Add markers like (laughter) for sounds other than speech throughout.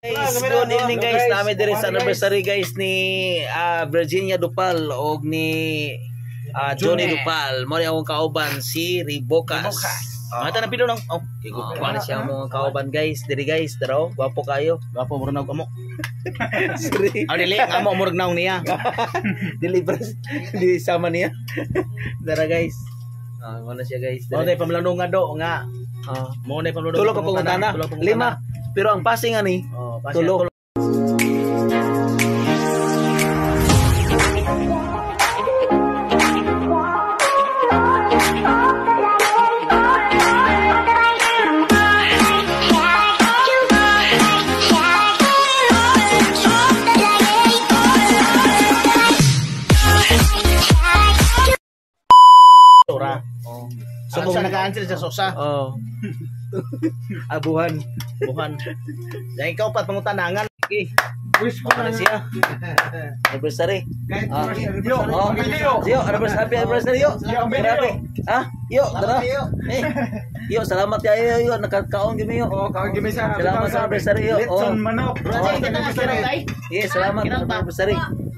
Guys, good evening guys. Nami diri sa anniversary guys ni ah, Virginia Dupal og ni ah, Johnny Dupal. Mo akong kauban si Ribocas. Mata na pilo nang oh, kigo pa na siya mga kauban guys. Diri guys, daro, gwapo kayo. Gwapo mo na amo. (laughs) (laughs) Sorry. Aw dili amo murag naong niya. (laughs) pres di sama niya. Dara guys. Ah, mo na siya guys. Mo tay pamlanong nga do nga. Ah, mo na pamlanong. Tulo ka pangutana. Lima. Pero ang passing ani, oh, tulo. Tora. Oh. So kung nag-answer sa sosa. Oh. (laughs) Abuhan. Buhan. Dahil ikaw pat pangutanangan. Okay. Wish ko Ano na siya? Anniversary. Kahit Ah. Yo, Oh, yo. Anniversary, happy anniversary yo. Grabe. Ah, yo, tara. Eh. Yo, salamat ya yo, yo, nakakaon gimi yo. Oh, kawag gimi sa Salamat sa anniversary yo. Oh. manok. Oh. Yes, salamat sa anniversary.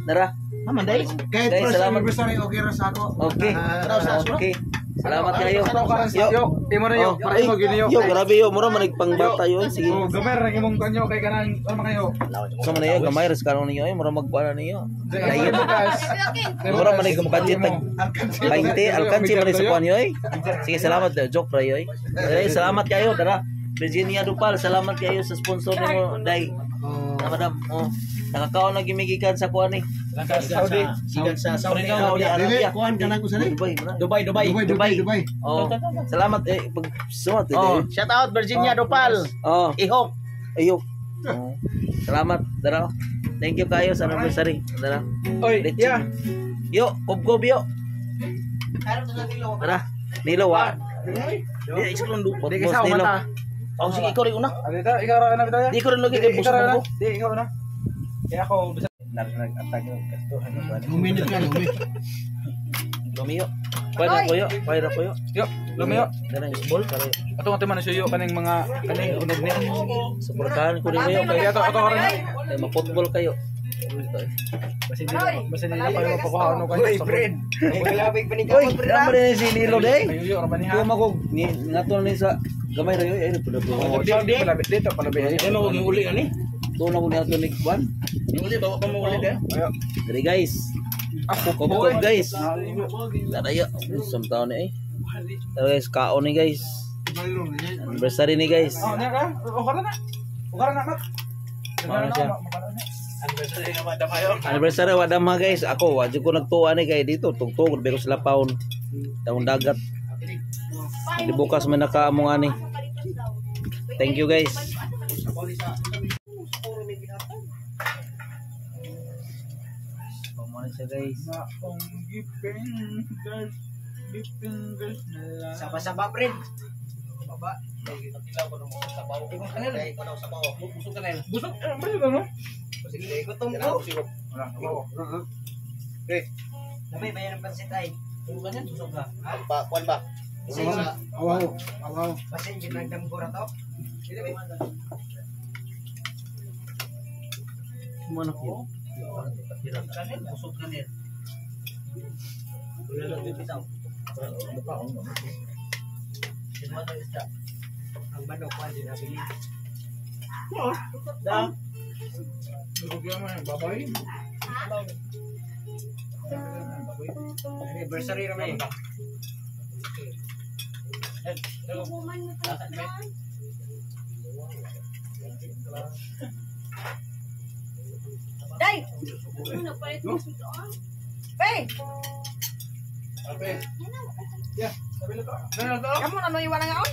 Tara. Naman dai. Kahit salamat. anniversary, okay ra sa ako. Okay. Ah, Okay. Salamat kayo. Ano ka Yo. Yo, imo na yo. Oh, Para ay, imo gini yo. Yo, grabe yo, mura man nagpangbata yo. Sige. Oh, gamer ra imong kanyo kay kanang ano kayo. Sa man yo, gamay res karon niyo, mura magkuana niyo. Dahil Dayon. bukas. Mura man nag budget tag 20 alkansi man sa kuan yo ay. Sige, salamat eh. joke ra yo ay. Ay, salamat kayo tara. Virginia Dupal, salamat kayo sa sponsor nimo dai. Na madam, oh. Nakakaon na gimigikan sa kuan ni. Saudi. Gikan sa Saudi Arabia. Kuan ka na ko sa Dubai, Dubai, Dubai. Dubai, Dubai, Dubai. Oh. Salamat eh pag sumat eh. Oh, shout out Virginia Dupal. Oh. Ihok. Ayo. Oh. Salamat, dara. Thank you kayo sa anniversary. Dara. Oy, yeah. Yo, kubkob yo. Tara. Nilo wa. Di isa lang du. Di Boss ka sa Nilo. mata. Oh, sige ikaw rin una. Dito, ikaw ra na bitaw. Di ko rin lagi kay boss mo. Di ikaw na. Kaya ako bisa nag-atag yung kastuhan ng bani. Luminit ka, lumit. Lumiyo. Pwede ko yo, pwede ko yo. Yo, lumiyo. Dara is ball kare. Ato nga man siyo kaning mga kaning unod niya. Suportahan ko rin kayo kay Kaya ato ato ka rin. kay ma-football kayo. Basta hindi basta hindi na kayo mapakuha ano kayo. Oy, friend. Oy, naman rin si Nilo day. Niya? Kuya mo ko ni ni sa gamay ra yo ay pud Oh, pud. dito pala dito pala ba. Ano ko ni uli ani? To na ko ni ato ni Kwan. Yung uli, bawa pa mo ulit eh. Ayo. Diri guys. Ako ko guys. Tara yo, isang taon ni eh. Tara guys, kaon ni guys. Anniversary ni guys. Oh, niya ka? Ka na. O ka na. Ano siya? Anniversary na ba kayo? Anniversary wa dama guys. Ako wa ko nagtuwa ni kay dito tugtog ko sa lapawn. Daong dagat. Di bukas man naka among ani. Thank you guys. Pamana siya guys. Na kong giping guys. Giping guys na lang. Saba-saba, friend. Baba. Kilaw ko nung sabaw. Ikaw kanil. Ikaw daw sabaw. Busog kanil. Busog. Eh, ba yun ano? Sige, gutom ko. Wala. Oo. Nabi, bayan ng pansit ay. Ganyan, susog ka. Pa, kuwan ba? Isa. Awaw. Awaw. Basin, ginagdam ko na to. Sige, ko? Kanil, busog kanil. Wala lang yung bitaw. Sino ba ito isda? Ang manok, kuwan din nabili. Da. Busog Babay. Anniversary naman eh. Day! Ano pa ito? Hey! Ape. Yeah. Sabi na to. Ano na to? Kamu ano iwan nga on?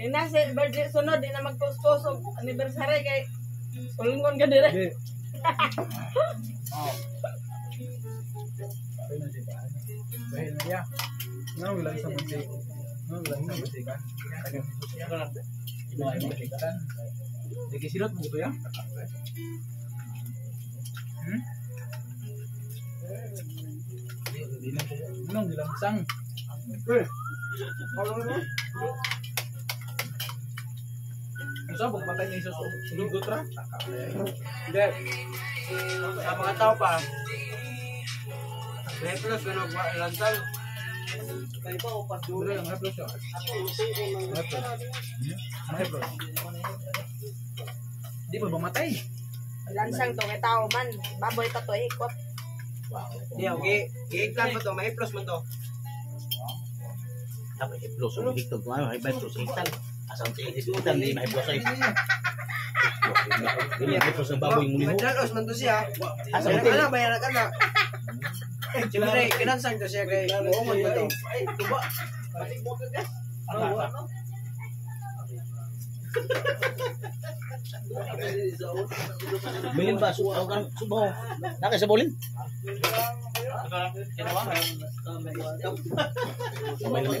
Maloy! Yung nasa birthday sunod, di na magtustusog. Anniversary kay Ulungon ka dire. Hindi. Oh. Ay, na si Bahan. Dahil na niya. Nang lang sa musik. Nang lang sa musikan. Tagang Ino ay musikan. Digi silot mo ito ya? Hmm? Nang bilang sang. Eh. Ang sabog patay niya isa sa sulod ra. Hindi. Sa mga tao pa. Plus ka nagwa lantal. Kaya pa o pas Dure ang haplos siya. Haplos. Hmm? Haplos. Di ba mamatay? Lansang to, may tao man. Baboy ka to, ikot. Di okay. Giiglan mo to, may plus mo to. Tapos i-plus ang Victor kung ano, ay plus ang ital. Asang sa ital, hindi ma-plus ay. Hindi ma-plus ang baboy muli mo. Madalos man to siya. Asa Bayaran hotel? ka na, bayaran ka na. Siyempre, kinansang to siya kay Muhammad mo to. Bilin ba? Su ang kan subo. Naka sa bolin? Kamay na may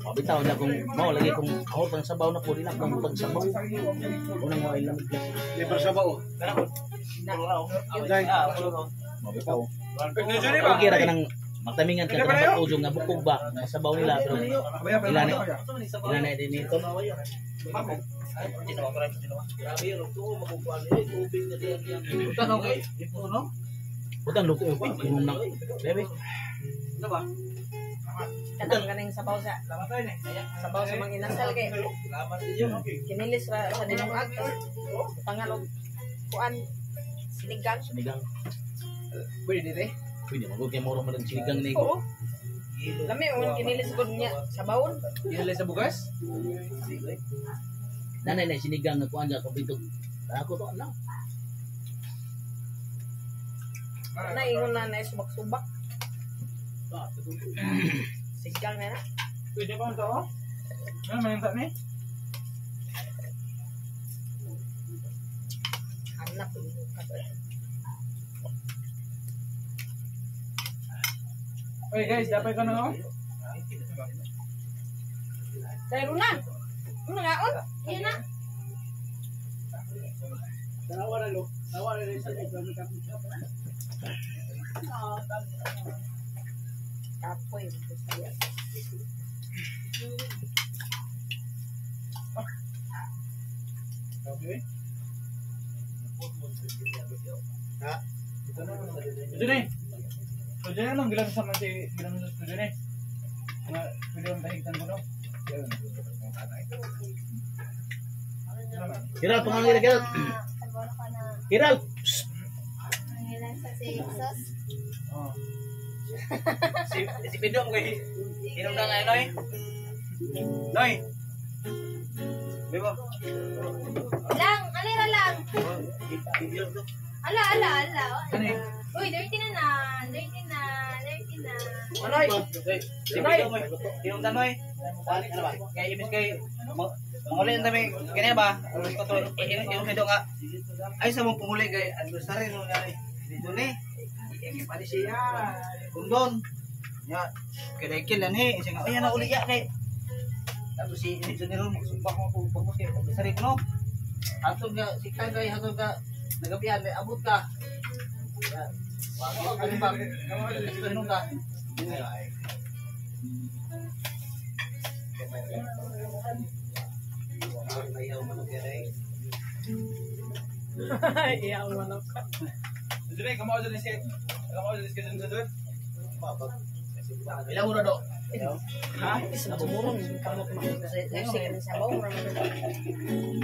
Mabitaw na kung mao lagi kung ako pang sabaw na po. Din ako pang sabaw. Unang mo ilang Libre sa bao. mabitaw. Okay ra ka nang magtamingan ka ng utong nga bukog ba? Masabaw nila pero ilan ni ilan na din ito. Utang luto ko inom nang bebe. Kadang ka ng sabaw sa sabaw sa mga inasal kay kinilis ra sa dinungag pangalog kuan sinigang Sinigang. Pwede dito eh. Pwede mo kay moro man sinigang ni. oo lami un kinilis gud niya sa bawon Ilalay sa bugas? Nanay na sinigang na kuan ka bitog. Ako to ano? na ingon na na subak-subak (clears throat) sigang na na Pwede ba ito? Ano maninta ni? hanap Okay guys, dapat ko na ako. Dahil una ano nga on yun na Kapoy. Okay. Ha? Ito na eh. Pwede na lang, bilang sa mga bilang sa studio na eh. Pwede yung tahigtan mo daw. Kiral pangalan nila Kiral. Kiral. Oh. Si si Pido mo kay inom na nga Noy. Noy. Bebo. Lang, alira lang. Ala, ala, ala. Ano eh? Uy, dirty na na. Dirty na, dirty na. Noy. Si Pido mo. Inom na Noy. Ano ba? Kay imis kay Muli ang dami, kanya ba? Alas ko to, inom Pido nga. Ay sa mong pumuli kay anniversary no nga dito ni. Kaya pa ni siya. Kundon. Ya, kaya kilan he, siya nga, "Ay, na uli ya kay." Tapos si dito ni Ron, sumpah mo kung pagpus kay ko no. Atong nga si Kagay hatong ka nagabihan may abot ka. Ya. Wag ka ba? Hinong ka. Ayaw man kaya rin. Iya manok. Dito kamo dyan si kamo dyan si dyan dyan. Ilang muna do? Ha? Isa tumurong kamot mo sa sige sa sabaw man.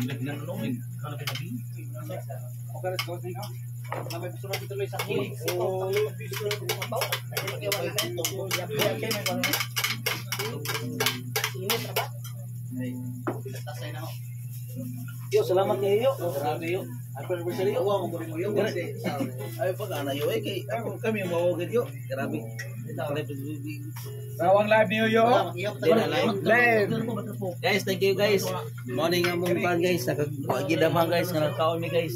Nagnan no, naghanap na bin. Okay, let's go. Na may gusto na tuloy sa kilig. Oh, Init ra ba? Tasay na ho. Yo, salamat kayo yo. Grabe yo. Happy anniversary yo. Wa mo ko mo yung Ay pag ana yo eh kay ako kami mawagid yo. Grabe. Rawang live niyo yo. Live. Guys, thank you guys. Morning nga mong pan guys. Nakagidamang guys nga nakaon mi guys.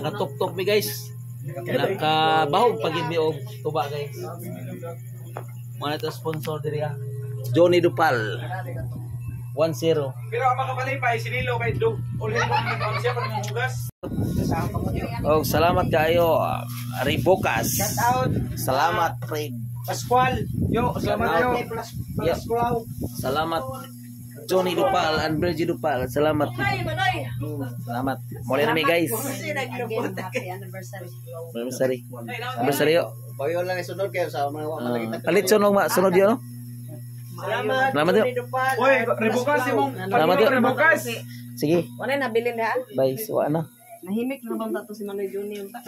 Nakatuktok mi guys. Nakabahog pagid mi og tuba guys. Mana to sponsor diri ah. Johnny Dupal. 1-0. Pero ang makapalay pa, isinilo kay Dog. Ulit mo siya pag nangugas. Oh, salamat kayo. Ribokas. Shout out. Salamat, Fred. Pascual. Yo, salamat yo. Yeah. Salamat. Johnny Dupal and Virgie Dupal. Salamat. Salamat. Muli na mi guys. Anniversary. Anniversary. Yo. Bayo lang isunod kayo sa mga Uh, palit sunod ma sunod yo no? Salamat. Salamat yo. Oy, rebukas imong. Salamat yo. Rebukas. Sige. Wala na bilin ha. Bye. So ano? Nahimik na bang tato si Manoy Junior ta?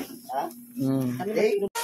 Mm. Ano ba?